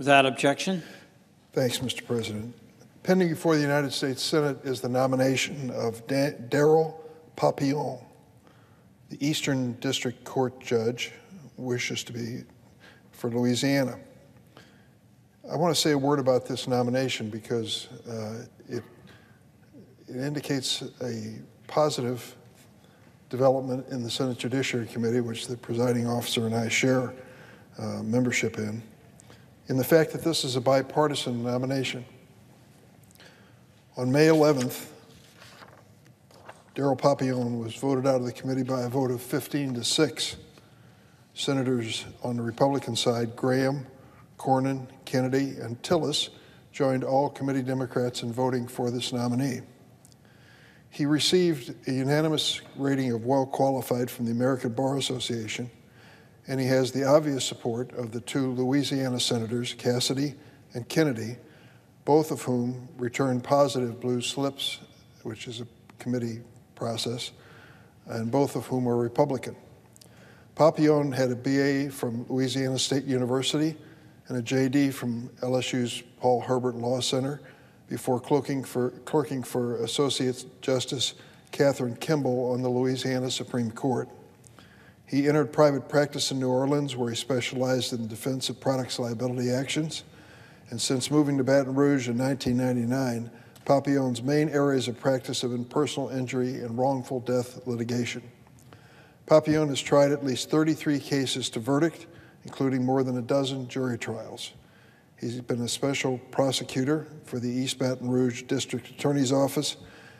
Without objection, Thanks, Mr. President. Pending before the United States Senate is the nomination of Darrel Papillion. The Eastern District Court judge wishes to be for Louisiana. I want to say a word about this nomination because uh, it, it indicates a positive development in the Senate Judiciary Committee, which the presiding officer and I share uh, membership in, in the fact that this is a bipartisan nomination. On May 11th, Darrel Papillion was voted out of the committee by a vote of 15 to 6. Senators on the Republican side, Graham, Cornyn, Kennedy, and Tillis, joined all committee Democrats in voting for this nominee. He received a unanimous rating of well qualified from the American Bar Association, and he has the obvious support of the two Louisiana senators, Cassidy and Kennedy, both of whom returned positive blue slips, which is a committee process, and both of whom are Republican. Papillion had a BA from Louisiana State University and a JD from LSU's Paul Hebert Law Center before clerking for, clerking for Associate Justice Catherine Kimball on the Louisiana Supreme Court. He entered private practice in New Orleans, where he specialized in the defense of products liability actions. And since moving to Baton Rouge in 1999, Papillion's main areas of practice have been personal injury and wrongful death litigation. Papillion has tried at least 33 cases to verdict, including more than a dozen jury trials. He's been a special prosecutor for the East Baton Rouge District Attorney's Office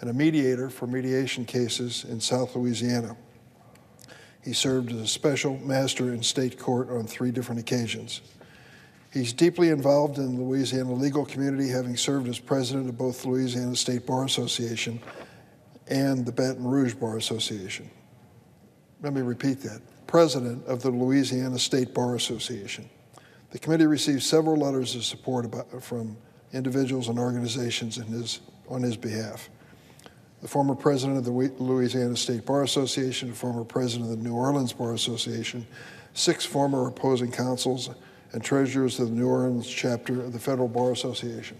and a mediator for mediation cases in South Louisiana. He served as a special master in state court on three different occasions. He's deeply involved in the Louisiana legal community, having served as president of both Louisiana State Bar Association and the Baton Rouge Bar Association. Let me repeat that president of the Louisiana State Bar Association. The committee received several letters of support about, from individuals and organizations his, on his behalf. The former president of the Louisiana State Bar Association, the former president of the New Orleans Bar Association, six former opposing counsels, and treasurers of the New Orleans chapter of the Federal Bar Association.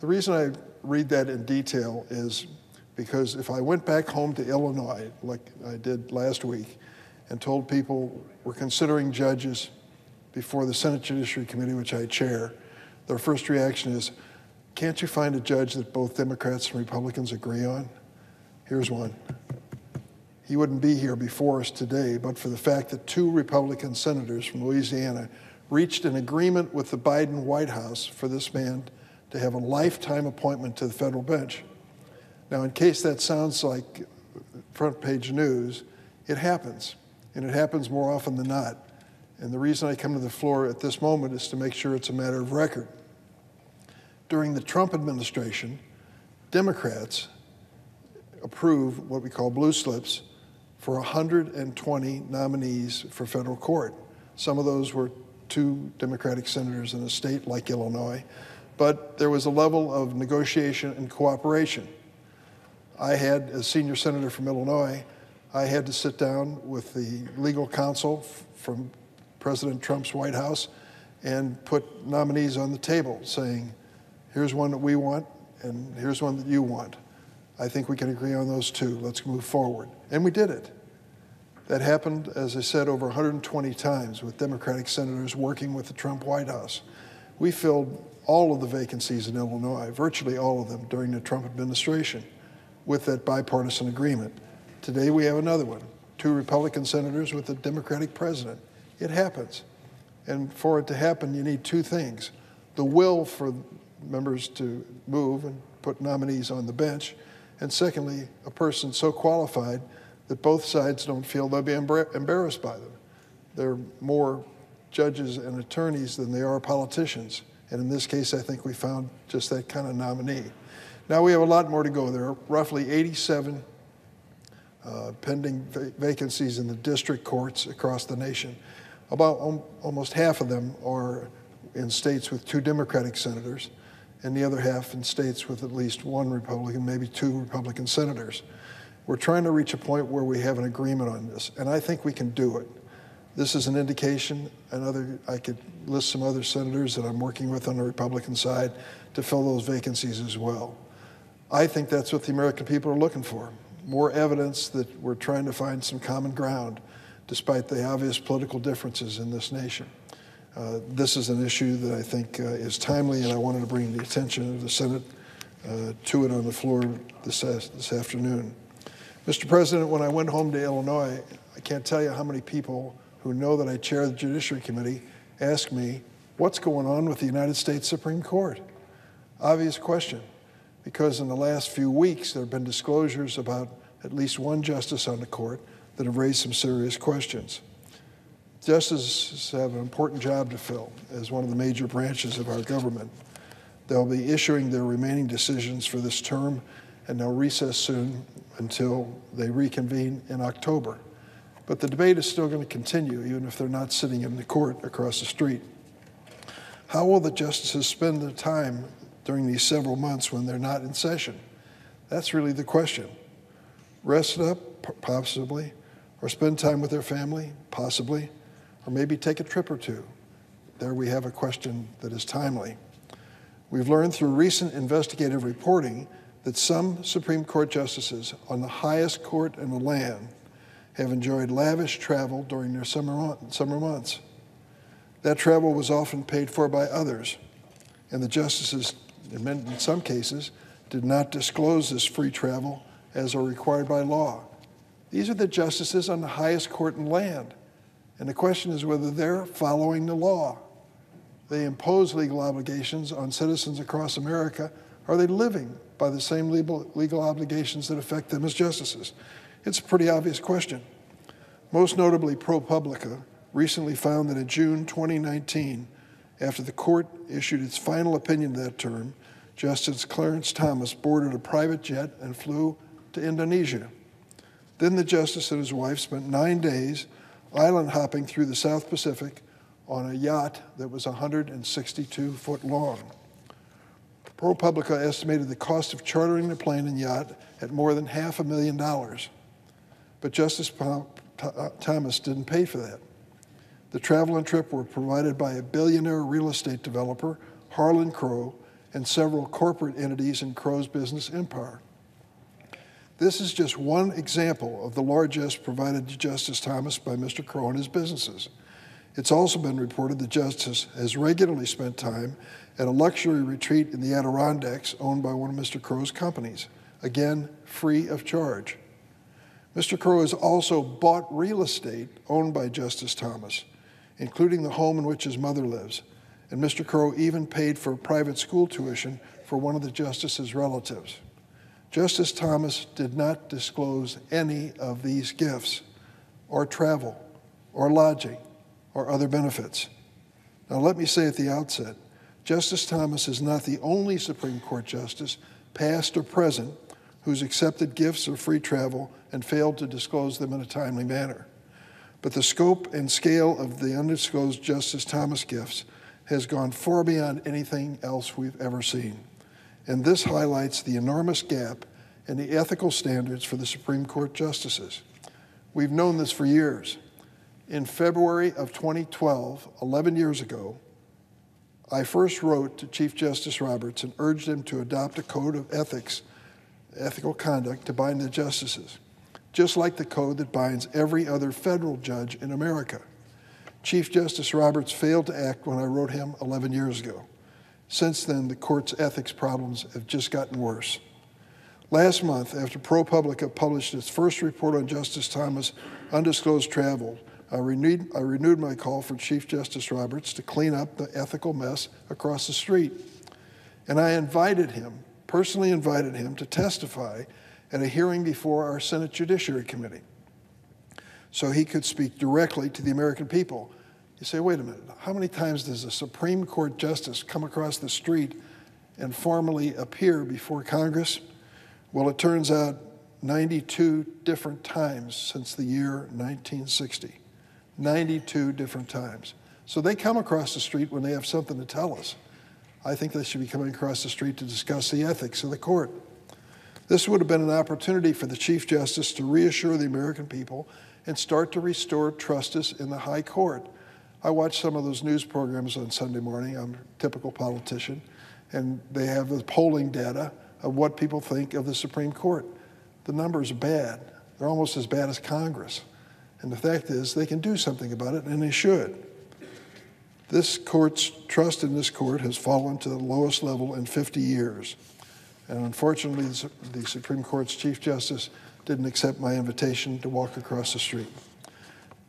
The reason I read that in detail is because if I went back home to Illinois, like I did last week, and told people we're considering judges before the Senate Judiciary Committee, which I chair, their first reaction is, can't you find a judge that both Democrats and Republicans agree on? Here's one. He wouldn't be here before us today, but for the fact that two Republican senators from Louisiana reached an agreement with the Biden White House for this man to have a lifetime appointment to the federal bench. Now, in case that sounds like front page news, it happens, and it happens more often than not. And the reason I come to the floor at this moment is to make sure it's a matter of record. During the Trump administration, Democrats approved what we call blue slips for 120 nominees for federal court. Some of those were two Democratic senators in a state like Illinois, but there was a level of negotiation and cooperation. I had, as senior senator from Illinois, I had to sit down with the legal counsel from President Trump's White House and put nominees on the table saying, here's one that we want, and here's one that you want. I think we can agree on those two. Let's move forward. And we did it. That happened, as I said, over 120 times with Democratic senators working with the Trump White House. We filled all of the vacancies in Illinois, virtually all of them, during the Trump administration with that bipartisan agreement. Today we have another one two Republican senators with a Democratic president. It happens. And for it to happen, you need two things the will for members to move and put nominees on the bench, and secondly, a person so qualified that both sides don't feel they'll be embarrassed by them. They're more judges and attorneys than they are politicians. And in this case, I think we found just that kind of nominee. Now we have a lot more to go. There are roughly 87 uh, pending va- vacancies in the district courts across the nation. About almost half of them are in states with two Democratic senators, and the other half in states with at least one Republican, maybe two Republican senators. We're trying to reach a point where we have an agreement on this, and I think we can do it. This is an indication, another, I could list some other senators that I'm working with on the Republican side to fill those vacancies as well. I think that's what the American people are looking for more evidence that we're trying to find some common ground despite the obvious political differences in this nation. Uh, this is an issue that I think uh, is timely, and I wanted to bring the attention of the Senate uh, to it on the floor this, this afternoon. Mr. President, when I went home to Illinois, I can't tell you how many people who know that I chair the Judiciary Committee ask me, what's going on with the United States Supreme Court? Obvious question because in the last few weeks there have been disclosures about at least one justice on the court that have raised some serious questions. Justices have an important job to fill as one of the major branches of our government. They'll be issuing their remaining decisions for this term, and they'll recess soon until they reconvene in October. But the debate is still going to continue, even if they're not sitting in the court across the street. How will the justices spend their time during these several months when they're not in session? That's really the question. Rest up, possibly, or spend time with their family, possibly, or maybe take a trip or two. There we have a question that is timely. We've learned through recent investigative reporting that some Supreme Court justices on the highest court in the land have enjoyed lavish travel during their summer, summer months. That travel was often paid for by others, and the justices in some cases, did not disclose this free travel as are required by law. These are the justices on the highest court in land. And the question is whether they're following the law. They impose legal obligations on citizens across America. Are they living by the same legal, legal obligations that affect them as justices? It's a pretty obvious question. Most notably, ProPublica recently found that in June 2019, after the court issued its final opinion that term, Justice Clarence Thomas boarded a private jet and flew to Indonesia. Then the justice and his wife spent nine days island hopping through the South Pacific on a yacht that was 162 foot long. ProPublica estimated the cost of chartering the plane and yacht at more than half a million dollars. But Justice uh, Thomas didn't pay for that. The travel and trip were provided by a billionaire real estate developer, Harlan Crow, and several corporate entities in Crow's business empire. This is just one example of the largesse provided to Justice Thomas by Mr. Crow and his businesses. It's also been reported that Justice has regularly spent time at a luxury retreat in the Adirondacks owned by one of Mr. Crow's companies, again, free of charge. Mr. Crow has also bought real estate owned by Justice Thomas including the home in which his mother lives. And Mr. Crow even paid for private school tuition for one of the justice's relatives. Justice Thomas did not disclose any of these gifts, or travel, or lodging, or other benefits. Now, let me say at the outset Justice Thomas is not the only Supreme Court justice, past or present, who's accepted gifts of free travel and failed to disclose them in a timely manner. But the scope and scale of the undisclosed Justice Thomas gifts has gone far beyond anything else we've ever seen. And this highlights the enormous gap in the ethical standards for the Supreme Court justices. We've known this for years. In February of 2012, 11 years ago, I first wrote to Chief Justice Roberts and urged him to adopt a code of ethics, ethical conduct to bind the justices just like the code that binds every other federal judge in America. Chief Justice Roberts failed to act when I wrote him 11 years ago. Since then, the court's ethics problems have just gotten worse. Last month, after ProPublica published its first report on Justice Thomas' undisclosed travel, I renewed, I renewed my call for Chief Justice Roberts to clean up the ethical mess across the street. And I invited him, personally invited him, to testify at a hearing before our Senate Judiciary Committee so he could speak directly to the American people. You say, wait a minute, how many times does a Supreme Court justice come across the street and formally appear before Congress? Well, it turns out 92 different times since the year 1960. 92 different times. So they come across the street when they have something to tell us. I think they should be coming across the street to discuss the ethics of the court. This would have been an opportunity for the Chief Justice to reassure the American people and start to restore trust in the high court. I watch some of those news programs on Sunday morning. I'm a typical politician, and they have the polling data of what people think of the Supreme Court. The numbers are bad. They're almost as bad as Congress. And the fact is, they can do something about it, and they should. This court's trust in this court has fallen to the lowest level in 50 years. And unfortunately, the Supreme Court's Chief Justice didn't accept my invitation to walk across the street.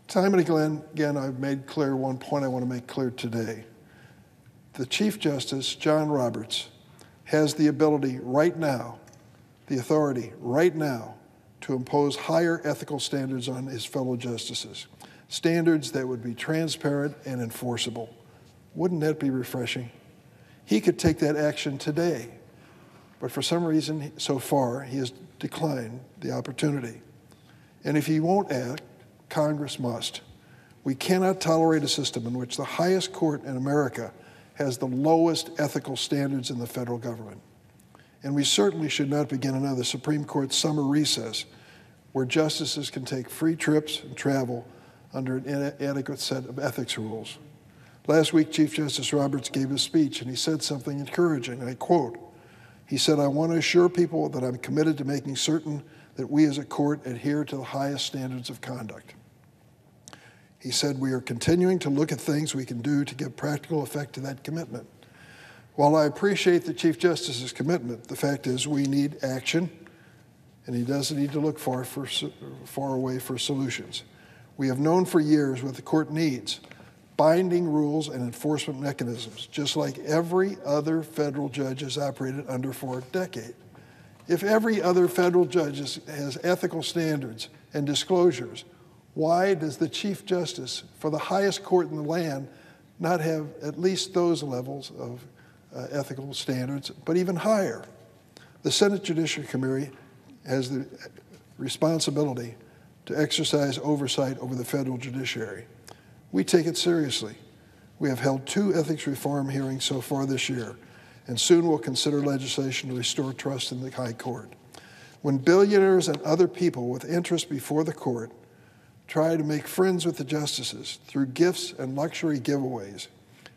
Time and again, again, I've made clear one point I want to make clear today. The Chief Justice, John Roberts, has the ability right now, the authority right now, to impose higher ethical standards on his fellow justices, standards that would be transparent and enforceable. Wouldn't that be refreshing? He could take that action today, but for some reason, so far, he has declined the opportunity. And if he won't act, Congress must. We cannot tolerate a system in which the highest court in America has the lowest ethical standards in the federal government. And we certainly should not begin another Supreme Court summer recess where justices can take free trips and travel under an inadequate set of ethics rules. Last week, Chief Justice Roberts gave a speech and he said something encouraging. I quote, he said, I want to assure people that I'm committed to making certain that we as a court adhere to the highest standards of conduct. He said, We are continuing to look at things we can do to give practical effect to that commitment. While I appreciate the Chief Justice's commitment, the fact is we need action, and he doesn't need to look far, for, far away for solutions. We have known for years what the court needs binding rules and enforcement mechanisms, just like every other federal judge has operated under for a decade. If every other federal judge has ethical standards and disclosures, why does the Chief Justice for the highest court in the land not have at least those levels of uh, ethical standards, but even higher? The Senate Judiciary Committee has the responsibility to exercise oversight over the federal judiciary. We take it seriously. We have held two ethics reform hearings so far this year, and soon we'll consider legislation to restore trust in the High Court. When billionaires and other people with interest before the court try to make friends with the justices through gifts and luxury giveaways,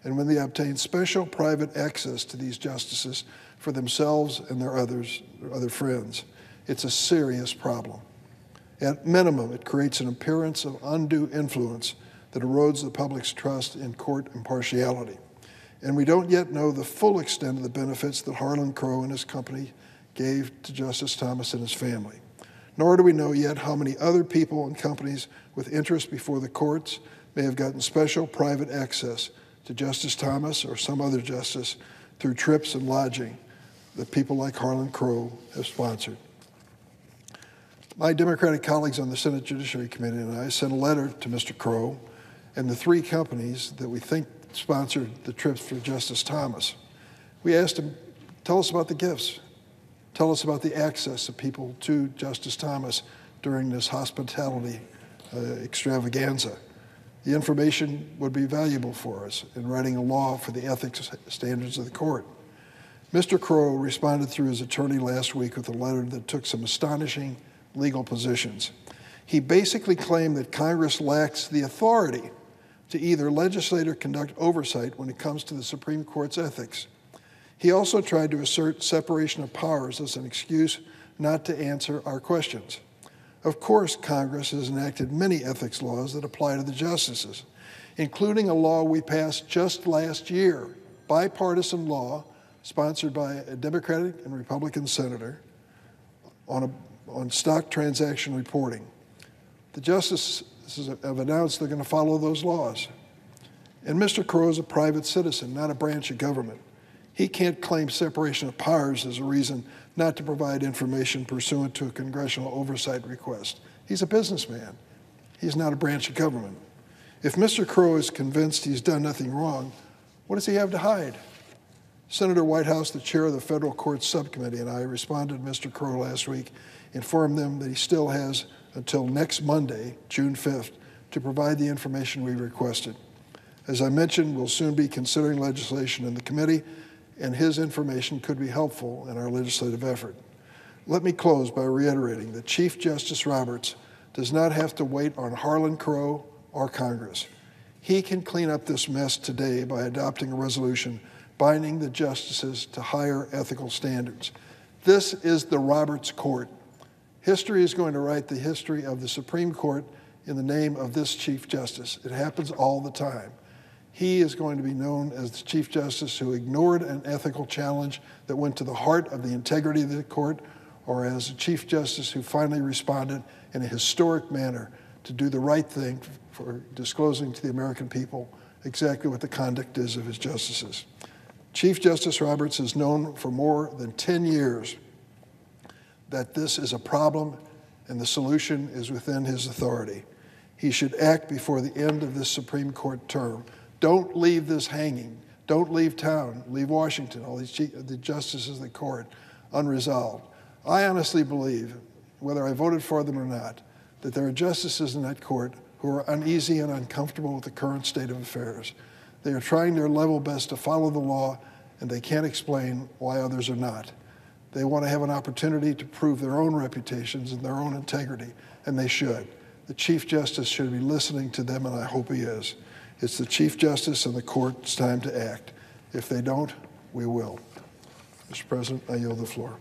and when they obtain special private access to these justices for themselves and their others, their other friends, it's a serious problem. At minimum, it creates an appearance of undue influence that erodes the public's trust in court impartiality. And we don't yet know the full extent of the benefits that Harlan Crow and his company gave to Justice Thomas and his family nor do we know yet how many other people and companies with interest before the courts may have gotten special private access to Justice Thomas or some other justice through trips and lodging that people like Harlan Crow have sponsored. My Democratic colleagues on the Senate Judiciary Committee and I sent a letter to Mr. Crow and the three companies that we think sponsored the trips for Justice Thomas. We asked him, tell us about the gifts. Tell us about the access of people to Justice Thomas during this hospitality uh, extravaganza. The information would be valuable for us in writing a law for the ethics standards of the court. Mr. Crow responded through his attorney last week with a letter that took some astonishing legal positions. He basically claimed that Congress lacks the authority to either legislate or conduct oversight when it comes to the Supreme Court's ethics. He also tried to assert separation of powers as an excuse not to answer our questions. Of course, Congress has enacted many ethics laws that apply to the justices, including a law we passed just last year, bipartisan law sponsored by a Democratic and Republican senator on, a, on stock transaction reporting. The justices have announced they're going to follow those laws. And Mr. Crow is a private citizen, not a branch of government. He can't claim separation of powers as a reason not to provide information pursuant to a congressional oversight request. He's a businessman. He's not a branch of government. If Mr. Crow is convinced he's done nothing wrong, what does he have to hide? Senator Whitehouse, the chair of the federal court subcommittee, and I responded to Mr. Crow last week, informed them that he still has until next Monday, June 5th, to provide the information we requested. As I mentioned, we'll soon be considering legislation in the committee and his information could be helpful in our legislative effort. Let me close by reiterating that Chief Justice Roberts does not have to wait on Harlan Crow or Congress. He can clean up this mess today by adopting a resolution binding the justices to higher ethical standards. This is the Roberts Court. History is going to write the history of the Supreme Court in the name of this Chief Justice. It happens all the time. He is going to be known as the Chief Justice who ignored an ethical challenge that went to the heart of the integrity of the court, or as a Chief Justice who finally responded in a historic manner to do the right thing for disclosing to the American people exactly what the conduct is of his justices. Chief Justice Roberts is known for more than 10 years that this is a problem and the solution is within his authority. He should act before the end of this Supreme Court term. Don't leave this hanging. Don't leave town. Leave Washington, all these the justices of the court, unresolved. I honestly believe, whether I voted for them or not, that there are justices in that court who are uneasy and uncomfortable with the current state of affairs. They are trying their level best to follow the law, and they can't explain why others are not. They want to have an opportunity to prove their own reputations and their own integrity, and they should. The Chief Justice should be listening to them, and I hope he is. It's the Chief Justice and the court's time to act. If they don't, we will. Mr. President, I yield the floor.